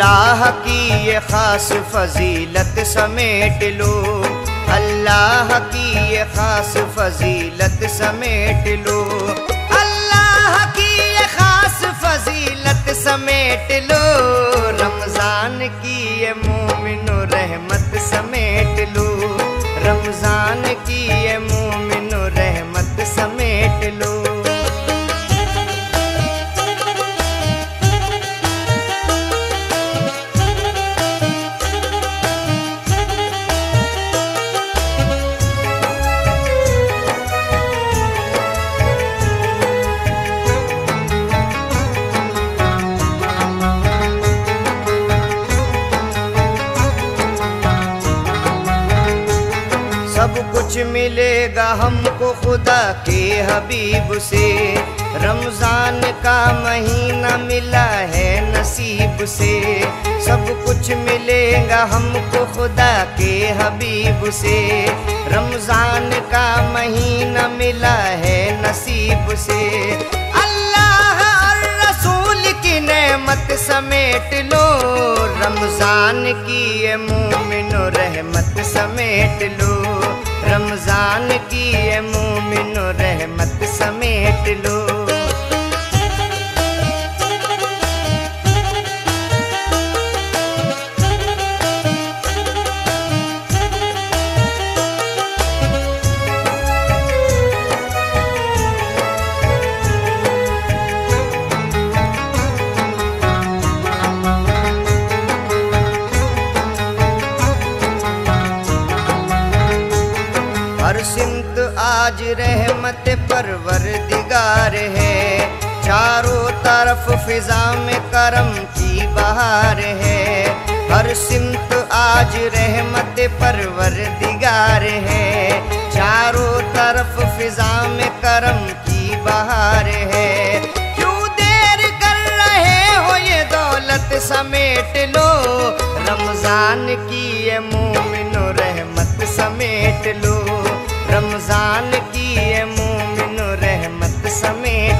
ये खास फजीलत समेट लो। अल्लाह की ये खास फजीलत समेट लो। अल्लाह की ये खास फजीलत समेट लो। रमज़ान की ये मोमिन रहमत समेट लो। कुछ मिलेगा हमको खुदा के हबीब से। रमज़ान का महीना मिला है नसीब से। सब कुछ मिलेगा हमको खुदा के हबीब से। रमज़ान का महीना मिला है नसीब से। अल्लाह और रसूल की नेमत समेट लो। रमज़ान की ये मोमिनो रहमत समेट लो। रमज़ान की ये मोमिनो रहमत समेट लो। हर सिमत आज रहमत परवर दिगार है। चारों तरफ़ फिजा में करम की बहार है। हर सिमत आज रहमत परवर दिगार है। चारों तरफ़ फिजा में करम की बहार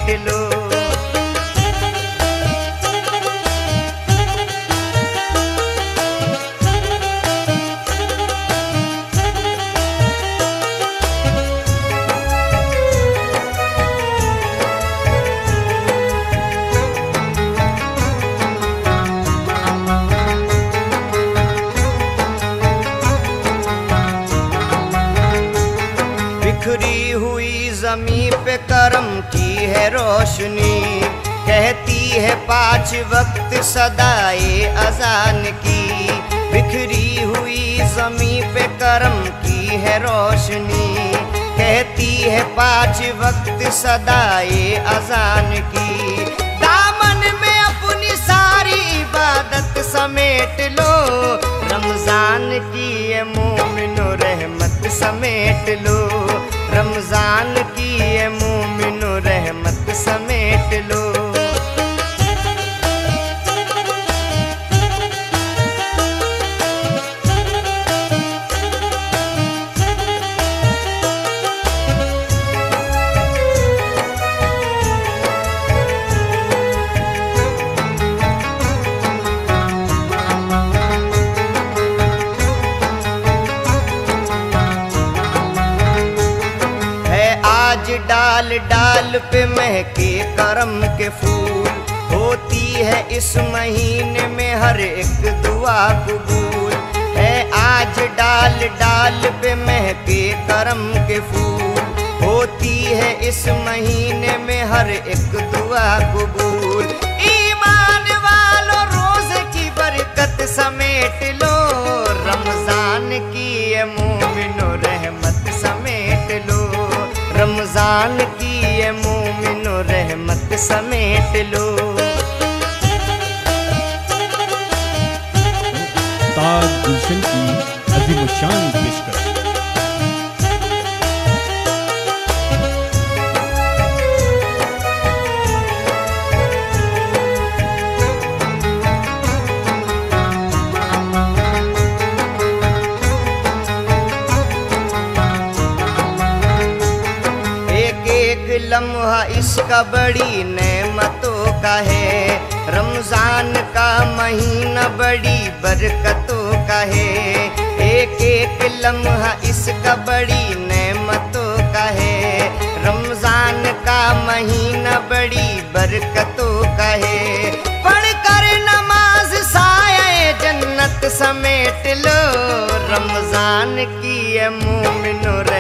समेट पे करम की है रोशनी, कहती है पाँच वक्त सदाए अजान की। बिखरी हुई जमी पे करम की है रोशनी, कहती है पाँच वक्त सदाए अजान की। दामन में अपनी सारी इबादत समेट लो, रमज़ान की ये मोमिनो रहमत समेट लो, रमज़ान की ये समेट आज डाल डाल पे महके करम के फूल। होती है इस महीने में हर एक दुआ कबूल। है आज डाल डाल पे महके करम के फूल। होती है इस महीने में हर एक दुआ कबूल। ईमान वालों रोज की बरकत समेट लो। रमज़ान की मोमिनो रहमत समेट लो। लम्हा इसका बड़ी नेमतों का है। रमज़ान का महीना बड़ी बरकतों का है। एक एक लम्हा इसका बड़ी नेमतों का है। रमज़ान का महीना बड़ी बरकतों का है। पढ़ कर नमाज़ साया जन्नत समेट लो। रमज़ान की मोमिनो रहमत